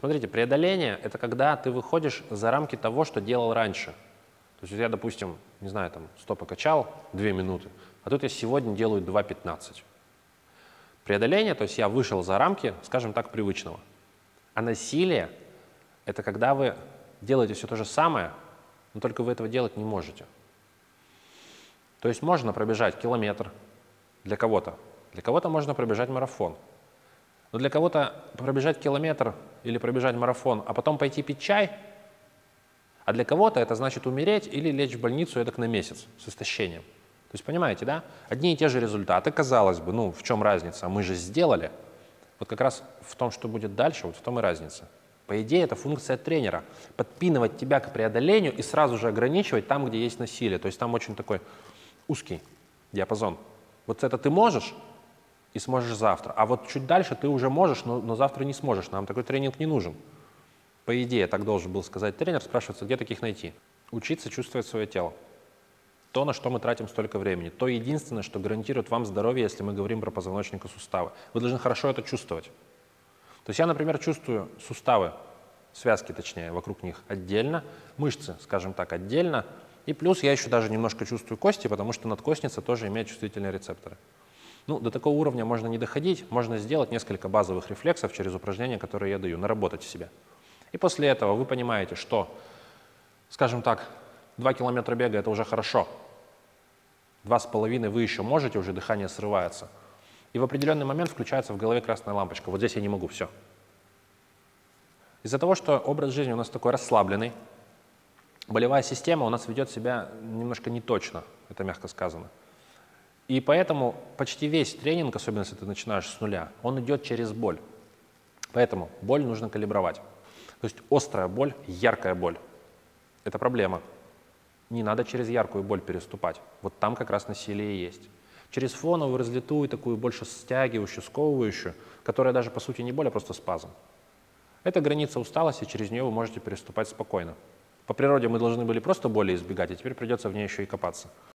Смотрите, преодоление – это когда ты выходишь за рамки того, что делал раньше. То есть я, допустим, не знаю, там 100 покачал 2 минуты, а тут я сегодня делаю 2.15. Преодоление, то есть я вышел за рамки, скажем так, привычного. А насилие – это когда вы делаете все то же самое, но только вы этого делать не можете. То есть можно пробежать километр для кого-то, для кого-то можно пробежать марафон. Но для кого-то пробежать километр или пробежать марафон, а потом пойти пить чай, а для кого-то это значит умереть или лечь в больницу эдак на месяц с истощением. То есть, понимаете, да? Одни и те же результаты, казалось бы, ну, в чем разница? Мы же сделали. Вот как раз в том, что будет дальше, вот в том и разница. По идее, это функция тренера. Подпинывать тебя к преодолению и сразу же ограничивать там, где есть насилие. То есть там очень такой узкий диапазон. Вот это ты можешь и сможешь завтра. А вот чуть дальше ты уже можешь, но, но завтра не сможешь. Нам такой тренинг не нужен. По идее, так должен был сказать тренер. Спрашивается, где таких найти? Учиться чувствовать свое тело. То, на что мы тратим столько времени. То единственное, что гарантирует вам здоровье, если мы говорим про позвоночник и суставы. Вы должны хорошо это чувствовать. То есть я, например, чувствую суставы, связки точнее, вокруг них отдельно, мышцы, скажем так, отдельно, и плюс я еще даже немножко чувствую кости, потому что надкостница тоже имеет чувствительные рецепторы. Ну, до такого уровня можно не доходить, можно сделать несколько базовых рефлексов через упражнения, которые я даю, наработать в себе. И после этого вы понимаете, что, скажем так, 2 километра бега – это уже хорошо. Два с половиной вы еще можете, уже дыхание срывается – и в определенный момент включается в голове красная лампочка. Вот здесь я не могу, все. Из-за того, что образ жизни у нас такой расслабленный, болевая система у нас ведет себя немножко неточно, это мягко сказано. И поэтому почти весь тренинг, особенно если ты начинаешь с нуля, он идет через боль. Поэтому боль нужно калибровать. То есть острая боль, яркая боль – это проблема. Не надо через яркую боль переступать. Вот там как раз насилие есть через фоновую, разлитую, такую больше стягивающую, сковывающую, которая даже по сути не боль, а просто спазм. Это граница усталости, через нее вы можете переступать спокойно. По природе мы должны были просто боли избегать, а теперь придется в ней еще и копаться.